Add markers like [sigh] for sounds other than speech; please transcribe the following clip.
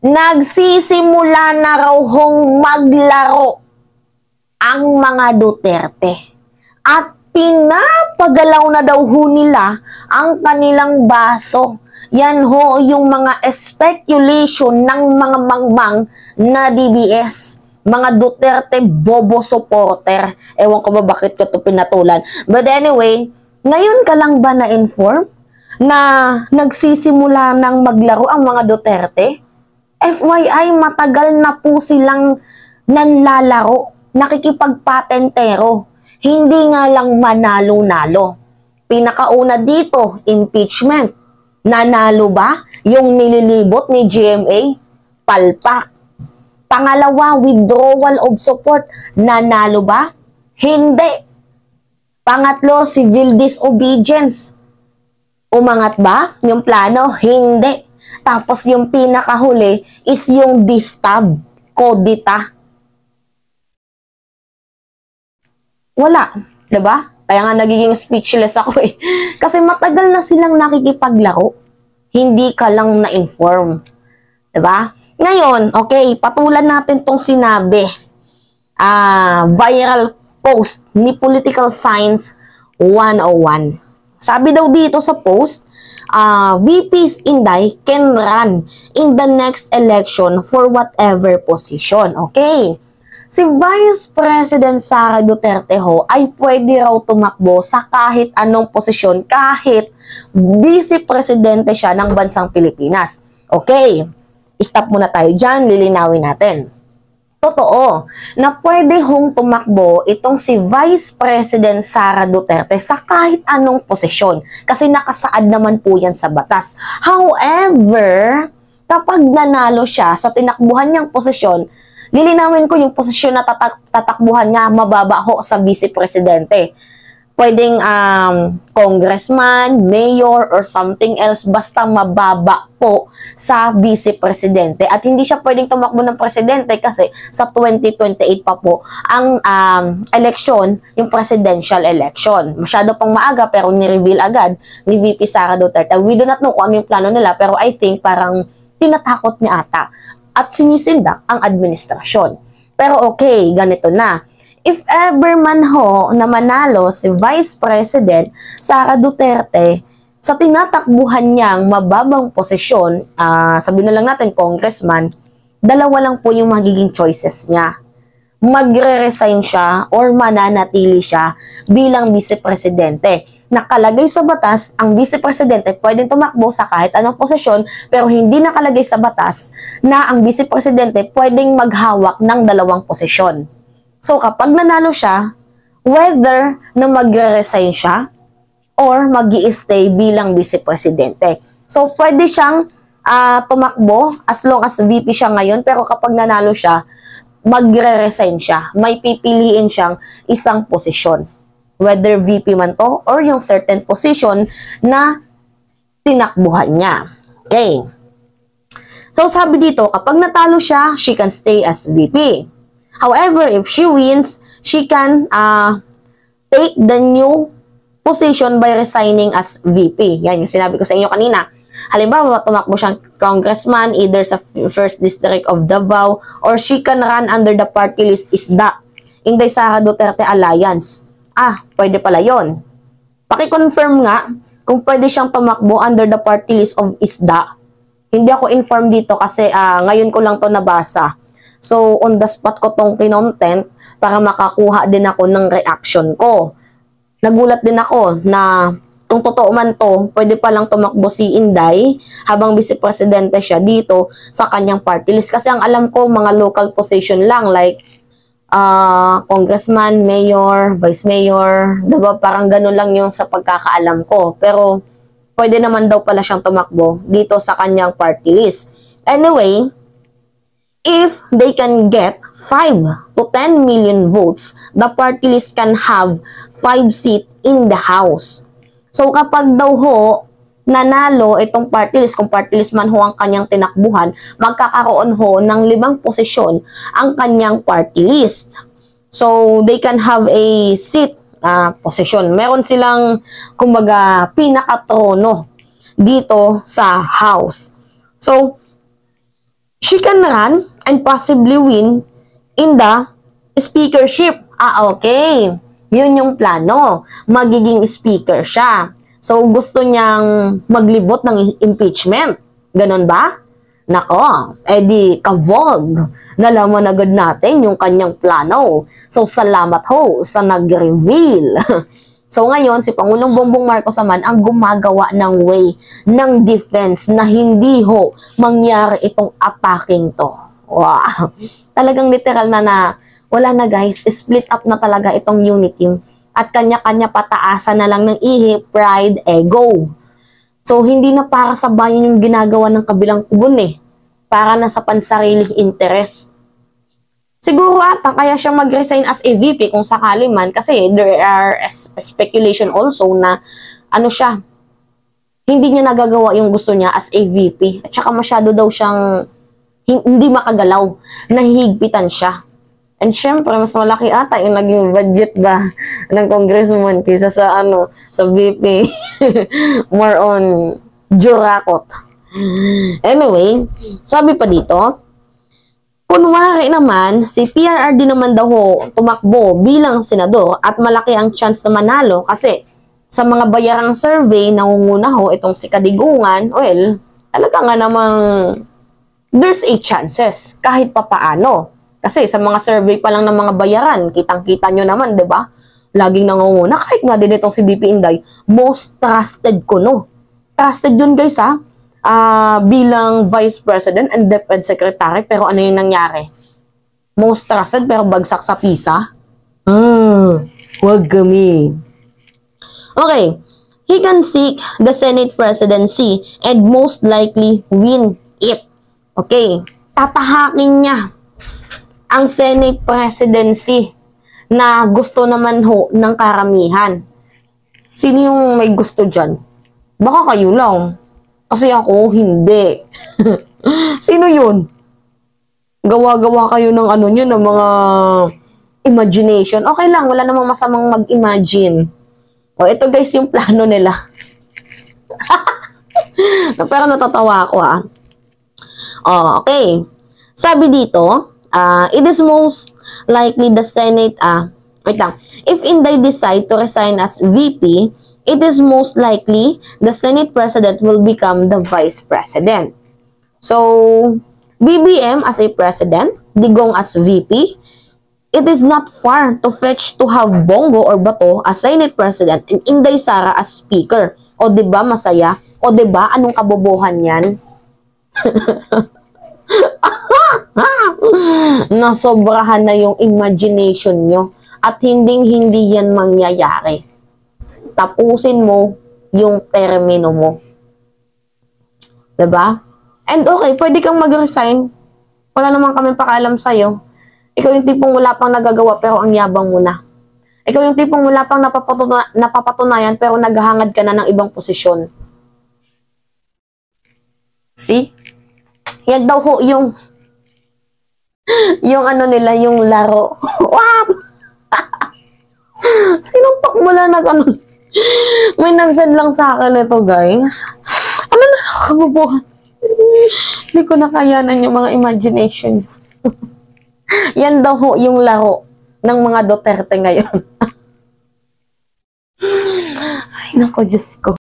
nagsisimula na raw hong maglaro ang mga Duterte. At pinapagalaw na daw ho nila ang kanilang baso. Yan ho yung mga speculation ng mga mangmang na DBS. Mga Duterte bobo supporter. Ewan ko ba bakit ko to pinatulan. But anyway, ngayon ka lang ba na-inform na nagsisimula ng maglaro ang mga Duterte? FYI, matagal na po silang nanlalaro, nakikipagpatentero. Hindi nga lang manalo-nalo. Pinakauna dito, impeachment. Nanalo ba yung nililibot ni GMA? Palpak. Pangalawa, withdrawal of support. Nanalo ba? Hindi. Pangatlo, civil disobedience. Umangat ba yung plano? Hindi. Tapos yung pinakahuli is yung distab, kodita. Wala. 'di ba? Kaya nga nagiging speechless ako eh. [laughs] Kasi matagal na silang nakikipaglaro. Hindi ka lang na-inform. 'Di ba? Ngayon, okay, patulan natin tong sinabi. Ah, viral post ni Political Science 101. Sabi daw dito sa post, uh, VPs Inday can run in the next election for whatever position. Okay. Si Vice President Sara Duterte ho ay pwede raw tumakbo sa kahit anong posisyon, kahit vice presidente siya ng bansang Pilipinas. Okay, stop muna tayo dyan, lilinawin natin. Totoo na pwede hong tumakbo itong si Vice President Sara Duterte sa kahit anong posisyon kasi nakasaad naman po yan sa batas. However, kapag nanalo siya sa tinakbuhan niyang posisyon, lilinawin ko yung posisyon na tatak tatakbuhan niya mababa ho sa vice presidente. Pwedeng um, congressman, mayor, or something else, basta mababa po sa vice presidente. At hindi siya pwedeng tumakbo ng presidente kasi sa 2028 pa po ang um, election, yung presidential election. Masyado pang maaga pero ni-reveal agad ni VP Sara Duterte. We do not know kung ano yung plano nila pero I think parang tinatakot niya ata at sinisindak ang administrasyon. Pero okay, ganito na. If ever man ho na manalo si Vice President Sara Duterte sa tinatakbuhan niyang mababang posisyon, uh, sabi na lang natin congressman, dalawa lang po yung magiging choices niya magre-resign siya or mananatili siya bilang vice-presidente. Nakalagay sa batas, ang vice-presidente pwedeng tumakbo sa kahit anong posisyon pero hindi nakalagay sa batas na ang vice-presidente pwedeng maghawak ng dalawang posisyon. So kapag nanalo siya, whether na magre-resign siya or mag stay bilang vice-presidente. So pwede siyang uh, tumakbo as long as VP siya ngayon pero kapag nanalo siya, magre-resign siya. May pipiliin siyang isang posisyon. Whether VP man to or yung certain position na tinakbuhan niya. Okay. So sabi dito, kapag natalo siya, she can stay as VP. However, if she wins, she can uh, take the new position by resigning as VP. Yan yung sinabi ko sa inyo kanina. Halimbawa, tumakbo siyang congressman either sa first district of Davao or she can run under the party list ISDA, Inday Sara Duterte Alliance. Ah, pwede pala yon. Paki-confirm nga kung pwede siyang tumakbo under the party list of ISDA. Hindi ako informed dito kasi uh, ngayon ko lang to nabasa. So, on the spot ko tong kinontent para makakuha din ako ng reaction ko. Nagulat din ako na kung totoo man to, pwede pa lang tumakbo si Inday habang vice-presidente siya dito sa kanyang party list. Kasi ang alam ko, mga local position lang like uh, congressman, mayor, vice mayor, diba? Parang ganun lang yung sa pagkakaalam ko. Pero pwede naman daw pala siyang tumakbo dito sa kanyang party list. Anyway, if they can get 5 to 10 million votes, the party list can have 5 seat in the House. So kapag daw ho, nanalo itong party list, kung party list man ho ang kanyang tinakbuhan, magkakaroon ho ng limang posisyon ang kanyang party list. So they can have a seat uh, position. Meron silang, kumbaga, pinakatrono dito sa house. So, she can run and possibly win in the speakership. Ah, okay. Yun yung plano. Magiging speaker siya. So, gusto niyang maglibot ng impeachment. Ganon ba? Nako, edi kavog. Nalaman agad natin yung kanyang plano. So, salamat ho sa nag-reveal. [laughs] so, ngayon, si Pangulong Bongbong Marcos naman ang gumagawa ng way ng defense na hindi ho mangyari itong attacking to. Wow. Talagang literal na na wala na guys, split up na talaga itong unit team at kanya-kanya pataasan na lang ng ihi, pride, ego. So, hindi na para sa bayan yung ginagawa ng kabilang kubon eh. Para na sa pansariling interest. Siguro ata kaya siya mag-resign as a VP kung sakali man kasi there are speculation also na ano siya, hindi niya nagagawa yung gusto niya as a VP. At saka masyado daw siyang hin- hindi makagalaw, nahihigpitan siya. And syempre, mas malaki ata yung naging budget ba [laughs] ng congressman kaysa sa ano, sa VP. [laughs] More on jurakot. Anyway, sabi pa dito, kunwari naman, si PRRD naman daw ho tumakbo bilang senador at malaki ang chance na manalo kasi sa mga bayarang survey, nangunguna ho itong si Kadigungan, well, talaga nga namang there's a chances kahit papaano. Kasi sa mga survey pa lang ng mga bayaran, kitang-kita nyo naman, di ba? Laging nangunguna. Kahit nga din itong si BP Inday, most trusted ko, no? Trusted yun, guys, ha? Ah, bilang Vice President and Deputy Secretary. Pero ano yung nangyari? Most trusted pero bagsak sa PISA? Ah, wag kami. Okay. He can seek the Senate presidency and most likely win it. Okay. Tatahakin niya ang Senate presidency na gusto naman ho ng karamihan. Sino yung may gusto dyan? Baka kayo lang. Kasi ako, hindi. [laughs] Sino yun? Gawa-gawa kayo ng ano nyo, ng mga imagination. Okay lang, wala namang masamang mag-imagine. O, ito guys yung plano nila. [laughs] Pero natatawa ako ah. Oh, okay. Sabi dito, uh, it is most likely the Senate, ah, wait lang. If Inday decide to resign as VP, it is most likely the Senate President will become the Vice President. So, BBM as a President, Digong as VP, it is not far to fetch to have Bongo or Bato as Senate President and Inday Sara as Speaker. O, ba masaya? O, ba anong kabobohan yan? [laughs] nasobrahan na yung imagination nyo at hinding hindi yan mangyayari. Tapusin mo yung termino mo. ba? And okay, pwede kang mag-resign. Wala naman kami pakialam sa'yo. Ikaw yung tipong wala pang nagagawa pero ang yabang mo na. Ikaw yung tipong wala pang napapatuna- napapatunayan pero naghahangad ka na ng ibang posisyon. See? Yan daw ho yung yung ano nila, yung laro. [laughs] Wow! [laughs] Sinumpak mo lang nag ano. May nagsend lang sa akin ito, guys. Ano na nakabubuhan? Hindi ko nakayanan yung mga imagination. [laughs] Yan daw ho yung laro ng mga Duterte ngayon. [laughs] Ay, nako, Diyos ko.